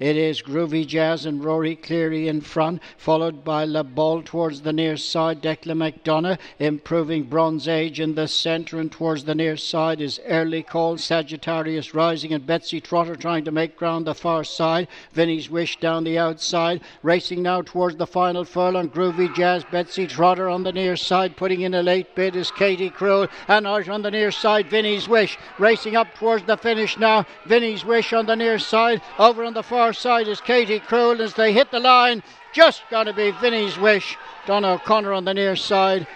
It is Groovy Jazz and Rory Cleary in front, followed by La Ball towards the near side. Declan McDonogh improving Bronze Age in the centre, and towards the near side is Early Call, Sagittarius rising, and Betsy Trotter trying to make ground the far side. Vinnie's Wish down the outside, racing now towards the final furlong. Groovy Jazz, Betsy Trotter on the near side, putting in a late bid is Katie Cruel, and out on the near side, Vinnie's Wish racing up towards the finish now. Vinnie's Wish on the near side, over on the far side is Katie Cruel as they hit the line. Just going to be Vinnie's wish. Don O'Connor on the near side.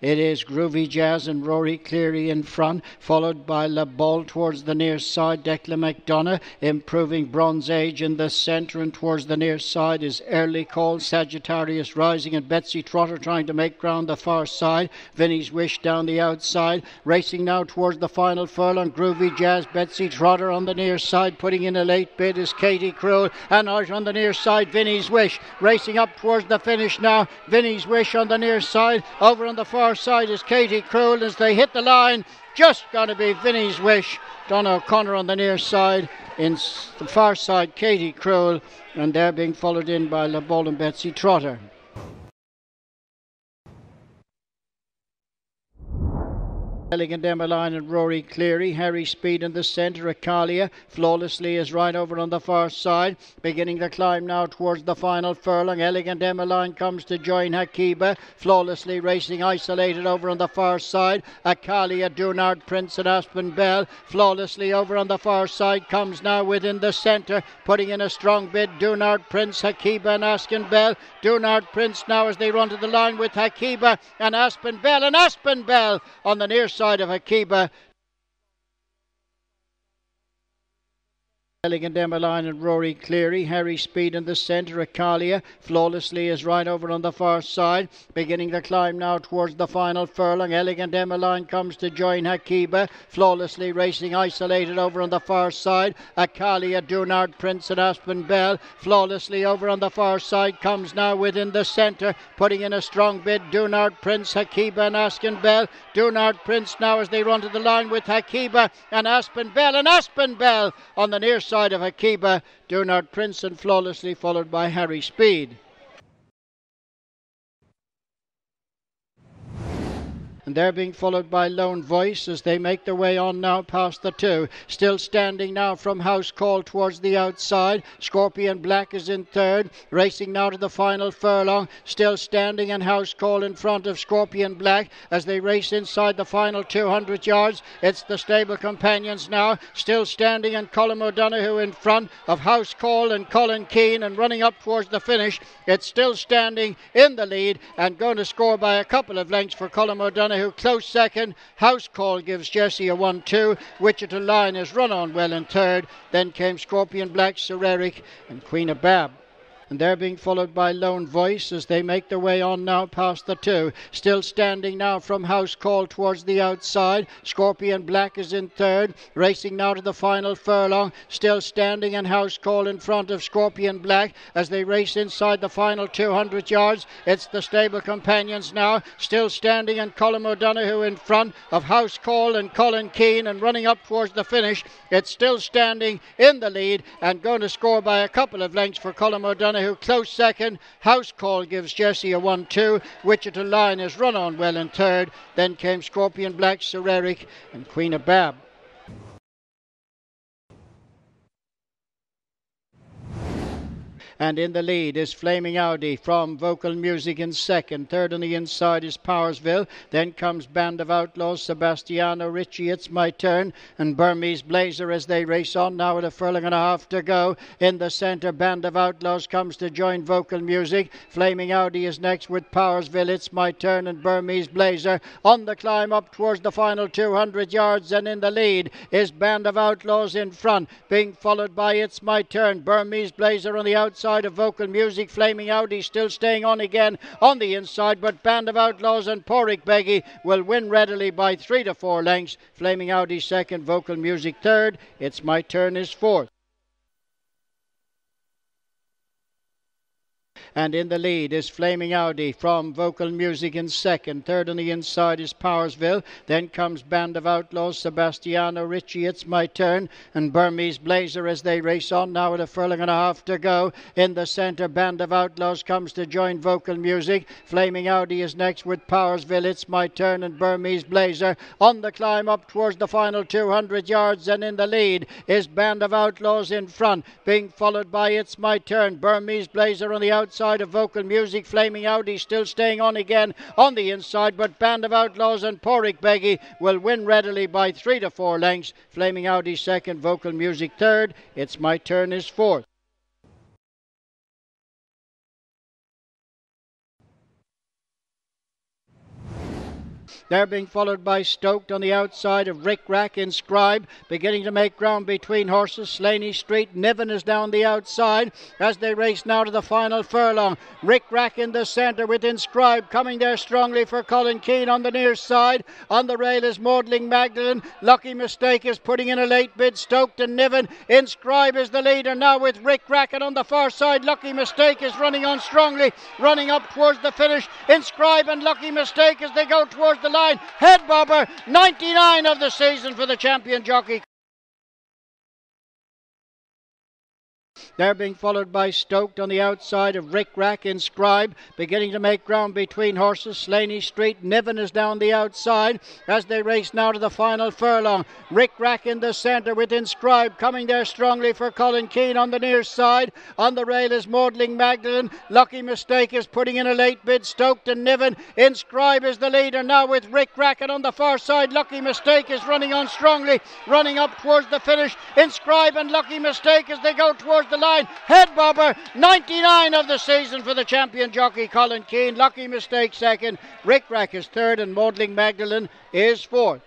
It is Groovy Jazz and Rory Cleary in front, followed by La Ball towards the near side. Declan McDonogh improving Bronze Age in the centre, and towards the near side is Early Call, Sagittarius rising, and Betsy Trotter trying to make ground the far side. Vinnie's Wish down the outside, racing now towards the final furlong. Groovy Jazz, Betsy Trotter on the near side, putting in a late bid is Katie Cruel, and out on the near side, Vinnie's Wish racing up towards the finish now. Vinnie's Wish on the near side, over on the far side is Katie Cruel as they hit the line. Just going to be Vinnie's wish. Don O'Connor on the near side. In the far side, Katie Cruel. And they're being followed in by La Ball and Betsy Trotter. Elegant Emmeline and Rory Cleary. Harry Speed in the centre. Akalia flawlessly is right over on the far side. Beginning the climb now towards the final furlong. Elegant Emmeline comes to join Hakiba. Flawlessly racing isolated over on the far side. Akalia, Dunard, Prince and Aspen Belle. Flawlessly over on the far side. Comes now within the centre. Putting in a strong bid. Dunard, Prince, Hakiba and Aspen Belle. Dunard, Prince now as they run to the line with Hakiba and Aspen Belle. And Aspen Belle on the near side of Akiba. Elegant Emmeline and Rory Cleary. Harry Speed in the centre. Acalia flawlessly is right over on the far side. Beginning the climb now towards the final furlong. Elegant Emmeline comes to join Hakiba. Flawlessly racing isolated over on the far side. Acalia, Dunard, Prince and Aspen Belle. Flawlessly over on the far side. Comes now within the centre. Putting in a strong bid. Dunard, Prince, Hakiba and Aspen Belle. Dunard, Prince now as they run to the line with Hakiba and Aspen Belle. And Aspen Belle on the near side of Akiba, Prince, and flawlessly followed by Harry Speed. And they're being followed by Lone Voice as they make their way on now past the two. Still standing now from House Call towards the outside. Scorpion Black is in third, racing now to the final furlong. Still standing and House Call in front of Scorpion Black as they race inside the final 200 yards. It's the stable companions now, still standing and Colm O'Donoghue in front of House Call and Colin Keane and running up towards the finish. It's still standing in the lead and going to score by a couple of lengths for Colm O'Donoghue who close second. House Call gives Jesse a 1 2. Wichita Line is run on well in third. Then came Scorpion Black, Sir Eric, and Queen of Bab and they're being followed by Lone Voice as they make their way on now past the two. Still standing now from House Call towards the outside. Scorpion Black is in third, racing now to the final furlong. Still standing and House Call in front of Scorpion Black as they race inside the final 200 yards. It's the stable companions now, still standing and Colm O'Donoghue in front of House Call and Colin Keane and running up towards the finish. It's still standing in the lead and going to score by a couple of lengths for Colm O'Donoghue close second. House Call gives Jesse a 1 2. Wichita Line is run on well in third. Then came Scorpion Black, Sir Eric, and Queen of Bab. And in the lead is Flaming Audi from Vocal Music in second. Third on the inside is Powersville. Then comes Band of Outlaws, Sebastiano Ricci, It's My Turn, and Burmese Blazer as they race on now with a furlong and a half to go. In the centre, Band of Outlaws comes to join Vocal Music. Flaming Audi is next with Powersville, It's My Turn, and Burmese Blazer on the climb up towards the final 200 yards. And in the lead is Band of Outlaws in front, being followed by It's My Turn. Burmese Blazer on the outside side of vocal music. Flaming out, he's still staying on again on the inside, but Band of Outlaws and Pádraig Beggy will win readily by three to four lengths. Flaming out, he's second, vocal music third. It's my turn is fourth. And in the lead is Flaming Audi from Vocal Music in second. Third on the inside is Powersville. Then comes Band of Outlaws, Sebastiano Ricci, It's My Turn, and Burmese Blazer as they race on now with a furlong and a half to go. In the centre, Band of Outlaws comes to join Vocal Music. Flaming Audi is next with Powersville, It's My Turn, and Burmese Blazer on the climb up towards the final 200 yards. And in the lead is Band of Outlaws in front, being followed by It's My Turn. Burmese Blazer on the outside of Vocal Music. Flaming Audi still staying on again on the inside, but Band of Outlaws and Pádraig Beggy will win readily by three to four lengths. Flaming out, Audi second, Vocal Music third. It's My Turn is fourth. They're being followed by Stoked on the outside of Rick Rack Inscribe, beginning to make ground between horses. Slaney Street, Niven is down the outside as they race now to the final furlong. Rick Rack in the centre with Inscribe coming there strongly for Colin Keane on the near side. On the rail is Maudling Magdalen. Lucky Mistake is putting in a late bid. Stoked and Niven. Inscribe is the leader now with Rick Rack, and on the far side, Lucky Mistake is running on strongly, running up towards the finish. Inscribe and Lucky Mistake as they go towards the Head bobber, 99 of the season for the champion jockey. They're being followed by Stoked on the outside of Rick Rack Inscribe, beginning to make ground between horses. Slaney Street, Niven is down the outside as they race now to the final furlong. Rick Rack in the centre with Inscribe coming there strongly for Colin Keane on the near side. On the rail is Maudling Magdalene. Lucky Mistake is putting in a late bid. Stoked and Niven. Inscribe is the leader now with Rick Rack, and on the far side, Lucky Mistake is running on strongly, running up towards the finish. Inscribe and Lucky Mistake as they go towards the line. Head bobber, 99 of the season for the champion jockey Colin Keane. Lucky Mistake second. Rick Rack is third, and Maudling Magdalene is fourth.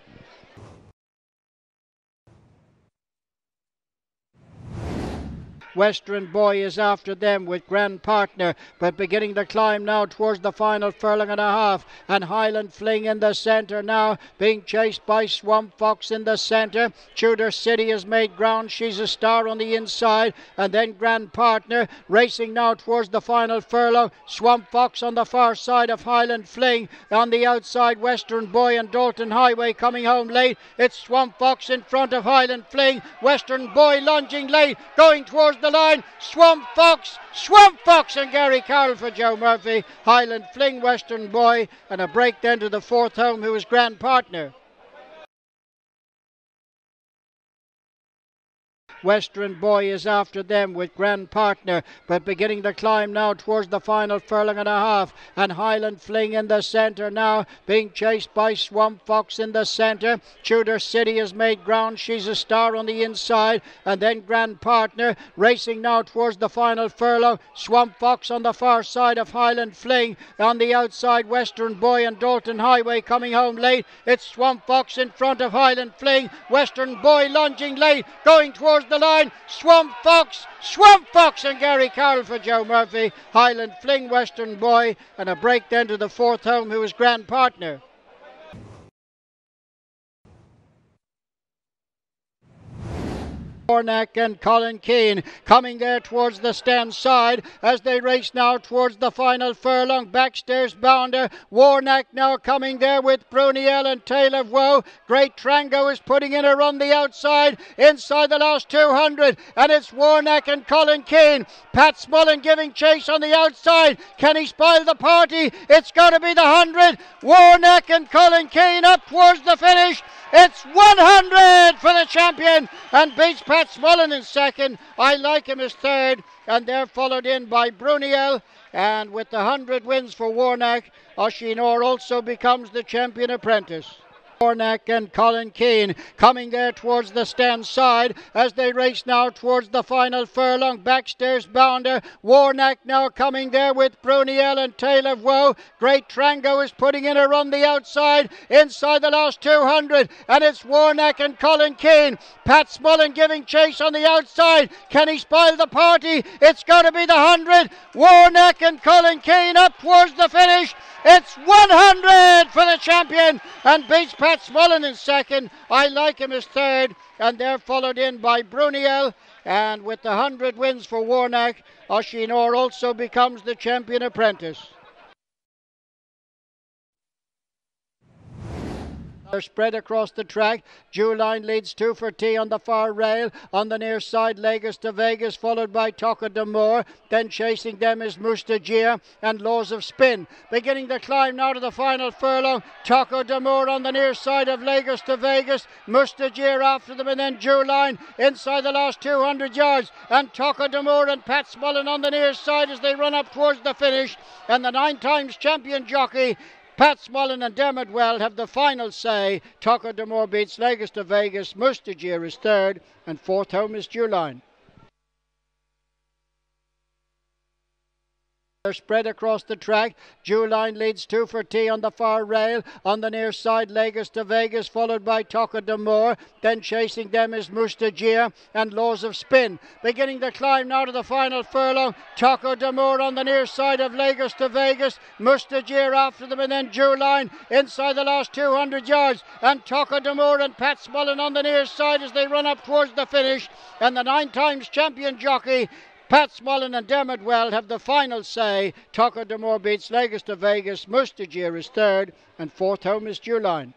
Western Boy is after them with Grand Partner, but beginning to climb now towards the final furlong and a half. And Highland Fling in the centre now, being chased by Swamp Fox in the centre. Tudor City has made ground. She's a star on the inside. And then Grand Partner racing now towards the final furlong. Swamp Fox on the far side of Highland Fling. On the outside, Western Boy and Dalton Highway coming home late. It's Swamp Fox in front of Highland Fling. Western Boy lunging late, going towards the line. Swamp Fox, Swamp Fox, and Gary Carroll for Joe Murphy. Highland Fling, Western Boy, and a break then to the fourth home, who was Grand Partner. Western Boy is after them with Grand Partner, but beginning to climb now towards the final furlong and a half. And Highland Fling in the centre now, being chased by Swamp Fox in the centre. Tudor City has made ground. She's a star on the inside. And then Grand Partner racing now towards the final furlong. Swamp Fox on the far side of Highland Fling. On the outside, Western Boy and Dalton Highway coming home late. It's Swamp Fox in front of Highland Fling. Western Boy lunging late, going towards the line. Swamp Fox, Swamp Fox, and Gary Carroll for Joe Murphy. Highland Fling, Western Boy, and a break then to the fourth home, who was Grand Partner. Warnaq and Colin Keane coming there towards the stand side as they race now towards the final furlong. Backstairs bounder. Warnaq now coming there with Bruniel and Tale of Woe. Great Trango is putting in a run the outside inside the last 200 and it's Warnaq and Colin Keane. Pat Smullen giving chase on the outside. Can he spoil the party? It's going to be the 100. Warnaq and Colin Keane up towards the finish. It's 100 for the champion and beats Pat Smullen in second. I like him as third, and they're followed in by Bruniel. And with the 100 wins for Warnaq, Oshinor also becomes the champion apprentice. Warnaq and Colin Keane coming there towards the stand side as they race now towards the final furlong. Backstairs bounder. Warnaq now coming there with Bruniel and Tale of Woe. Great Trango is putting in a run the outside inside the last 200 and it's Warnaq and Colin Keane. Pat Smullen giving chase on the outside. Can he spoil the party? It's going to be the 100. Warnaq and Colin Keane up towards the finish. It's 100 for the champion and beats Pat Smullen in second. I like him as third, and they're followed in by Bruniel. And with the 100 wins for Warnaq, Oisin Orr also becomes the champion apprentice. They're spread across the track. Jewline leads two for T on the far rail. On the near side, Lagos to Vegas, followed by Tocco D'amore. Then chasing them is Mustagia and Laws of Spin. Beginning the climb now to the final furlong. Tocco D'amore on the near side of Lagos to Vegas. Mustagia after them, and then Jewline inside the last 200 yards. And Tocco D'amore and Pat Smullen on the near side as they run up towards the finish. And the nine times champion jockey Pat Smullen and Dermot Weld have the final say. Tocco D'amore beats Lagos to Vegas. Mustagia is third, and fourth home is Jewline. They're spread across the track. Jewline leads two for T on the far rail. On the near side, Lagos to Vegas, followed by Tocco D'amore. Then chasing them is Mustagia and Laws of Spin. Beginning the climb now to the final furlong. Tocco D'amore on the near side of Lagos to Vegas. Mustagia after them, and then Jewline inside the last 200 yards. And Tocco D'amore and Pat Smullen on the near side as they run up towards the finish. And the nine times champion jockey Pat Smullen and Dermot Weld have the final say. Tocco D'amore beats Lagos to Vegas. Mustagia is third, and fourth home is Jewline.